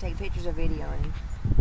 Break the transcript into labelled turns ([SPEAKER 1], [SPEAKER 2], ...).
[SPEAKER 1] take pictures of video and